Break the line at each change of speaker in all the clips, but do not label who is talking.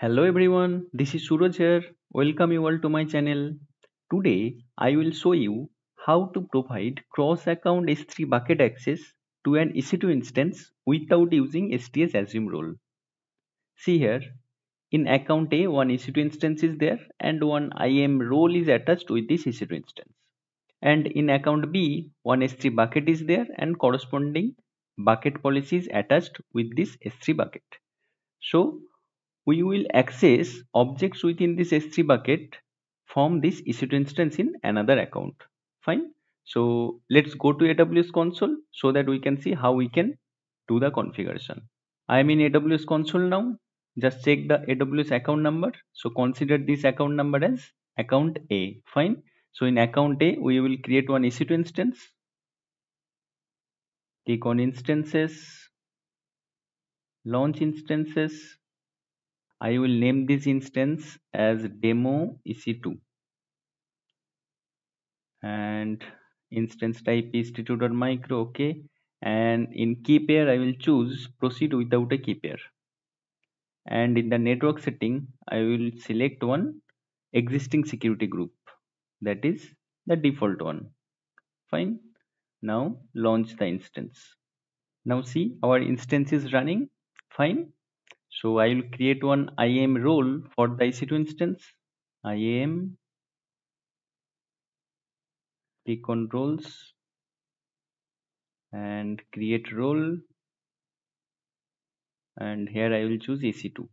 Hello everyone, this is Suraj here. Welcome you all to my channel. Today I will show you how to provide cross-account S3 bucket access to an EC2 instance without using STS assume role. See here, in account A one EC2 instance is there and one IAM role is attached with this EC2 instance. And in account B one S3 bucket is there and corresponding bucket policy is attached with this S3 bucket. So we will access objects within this S3 bucket from this EC2 instance in another account. Fine. So let's go to AWS console so that we can see how we can do the configuration. I am in AWS console now. Just check the AWS account number. So consider this account number as account A. Fine. So in account A, we will create one EC2 instance. Click on instances, launch instances, I will name this instance as demo EC2 and instance type is t2.micro okay? And in key pair I will choose proceed without a key pair. And in the network setting I will select one existing security group. That is the default one. Fine. Now launch the instance. Now see our instance is running. Fine so I will create one IAM role for the EC2 instance. IAM, click on roles and create role and here I will choose EC2.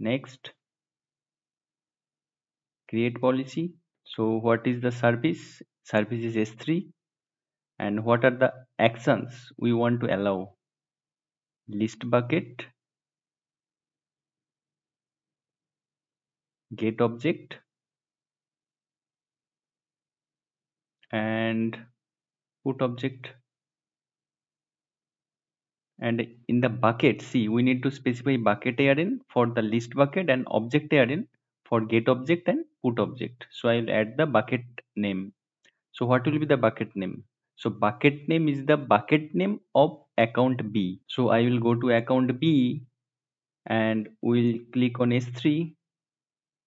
Next, create policy. So what is the service? Service is S3 and what are the actions we want to allow? List bucket get object and put object. And in the bucket see we need to specify bucket arn for the list bucket and object arn for get object and put object. So i'll add the bucket name. So what will be the bucket name so bucket name is the bucket name of account B. So I will go to account B and we'll click on S3.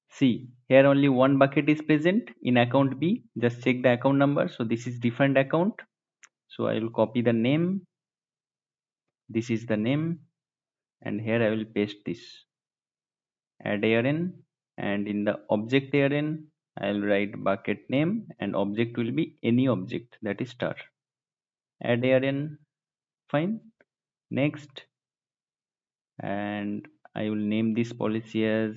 See here only one bucket is present in account B. Just check the account number. So this is different account. So I will copy the name. This is the name and here I will paste this. Add ARN and in the object ARN I'll write bucket name and object will be any object that is star. Add ARN, fine. Next, and I will name this policy as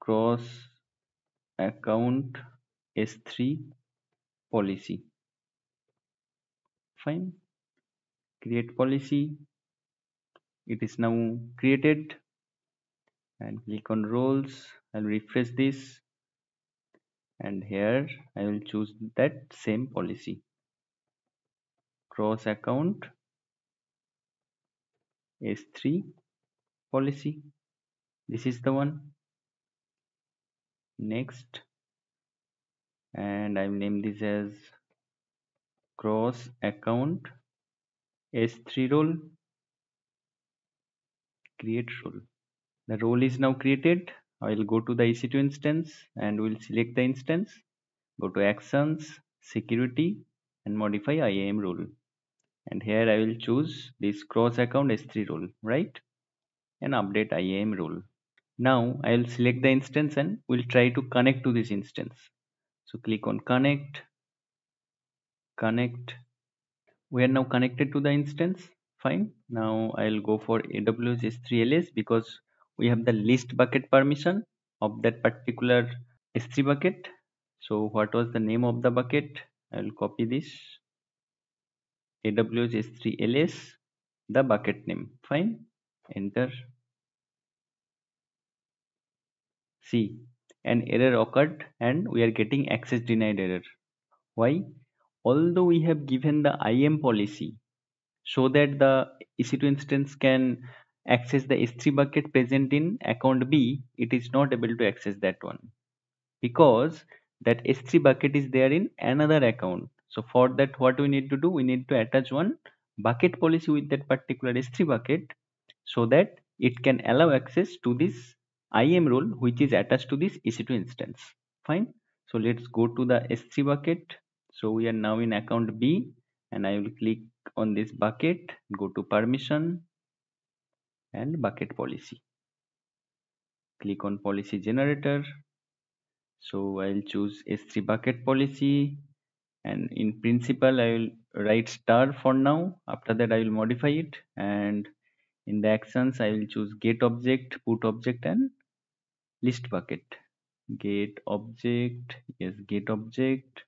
cross account S3 policy. Fine. Create policy. It is now created and click on roles. I'll refresh this. And here I will choose that same policy. Cross account s3 policy. This is the one. Next. And I will name this as cross account s3 role. Create role the role is now created. I will go to the EC2 instance and we'll select the instance go to actions security and modify IAM role. And here I will choose this cross account S3 role right? And update IAM role. Now I will select the instance and we'll try to connect to this instance. So click on connect connect. We are now connected to the instance. Fine. Now I'll go for AWS S3 LS because we have the list bucket permission of that particular S3 bucket. So what was the name of the bucket? I will copy this AWS S3 LS, the bucket name. Fine. Enter. See, an error occurred and we are getting access denied error. Why? Although we have given the IAM policy so that the EC2 instance can access the S3 bucket present in account B, it is not able to access that one because that S3 bucket is there in another account. So for that, what we need to do, we need to attach one bucket policy with that particular S3 bucket so that it can allow access to this IAM role which is attached to this EC2 instance. Fine. So let's go to the S3 bucket. So we are now in account B and I will click on this bucket, go to permission and bucket policy. Click on policy generator. So I'll choose S3 bucket policy and in principal I will write star for now. After that I will modify it and in the actions I will choose get object, put object and list bucket. Get object, yes, get object,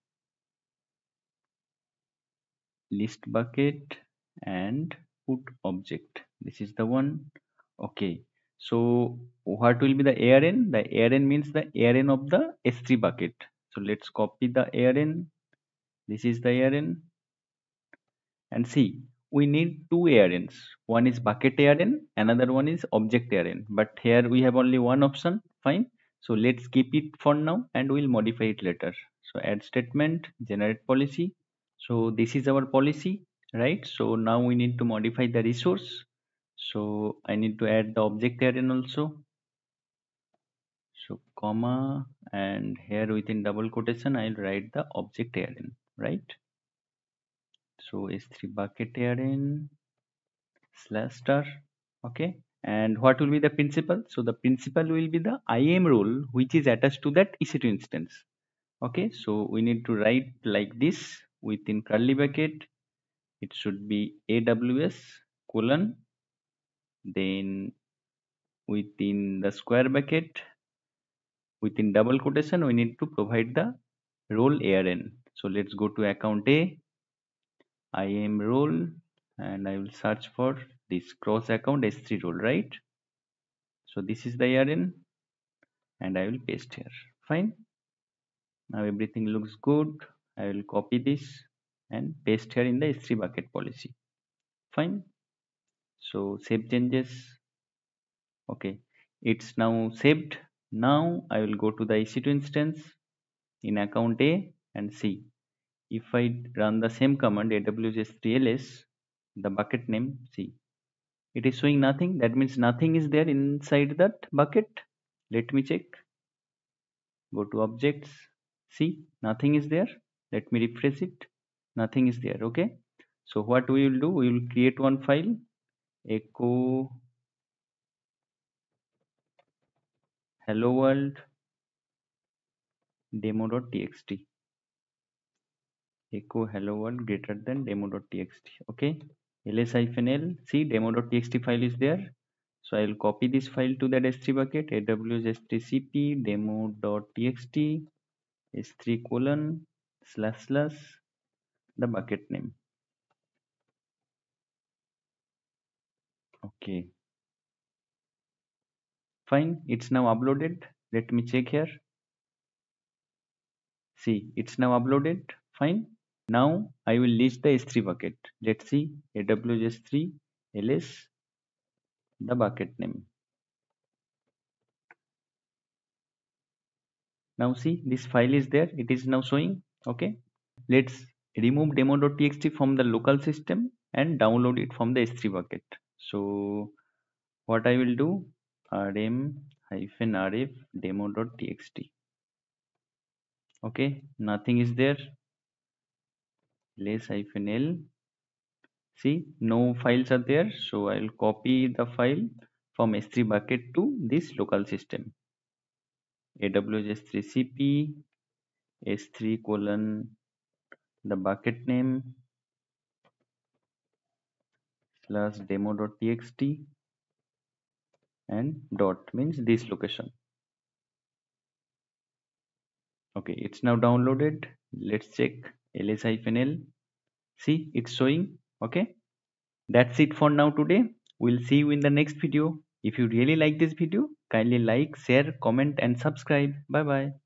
list bucket and put object. This is the one. Okay. So what will be the ARN? The ARN means the ARN of the S3 bucket. So let's copy the ARN this is the ARN and see we need two ARNs one is bucket ARN another one is object ARN but here we have only one option. Fine. So let's keep it for now and we'll modify it later. So add statement generate policy. So this is our policy right? So now we need to modify the resource so I need to add the object ARN also. So comma and here within double quotation I'll write the object ARN right? So s3 bucket arn slash star okay? And what will be the principal so the principal will be the IAM role which is attached to that ec2 instance okay? So we need to write like this within curly bracket it should be aws colon then within the square bracket within double quotation we need to provide the role arn so let's go to account a. IAM role and i will search for this cross account s3 role right? So this is the arn and i will paste here. Fine. Now everything looks good. I will copy this and paste here in the s3 bucket policy. Fine so save changes. Okay. It's now saved. Now i will go to the ec2 instance in account a and see if I run the same command aws3ls the bucket name see it is showing nothing. That means nothing is there inside that bucket. Let me check. Go to objects. See nothing is there. Let me refresh it. Nothing is there. Okay. So what we will do? We will create one file echo. Hello world. Demo.txt echo hello world greater than demo.txt okay. Ls-l see demo.txt file is there. So i'll copy this file to that s3 bucket. Aws s3cp demo.txt s3 colon slash slash the bucket name okay fine it's now uploaded let me check here see it's now uploaded fine now I will list the S3 bucket. Let's see AWS S3 ls the bucket name. Now see this file is there. It is now showing. Okay. Let's remove demo.txt from the local system and download it from the S3 bucket. So what I will do rm hyphen rf demo.txt. Okay. Nothing is there ls hyphen l see no files are there so i'll copy the file from s3 bucket to this local system aws s3 cp s3 colon the bucket name slash demo.txt and dot means this location. Okay it's now downloaded. Let's check ls-l see it's showing. Okay that's it for now today. We'll see you in the next video. If you really like this video kindly like share comment and subscribe. Bye bye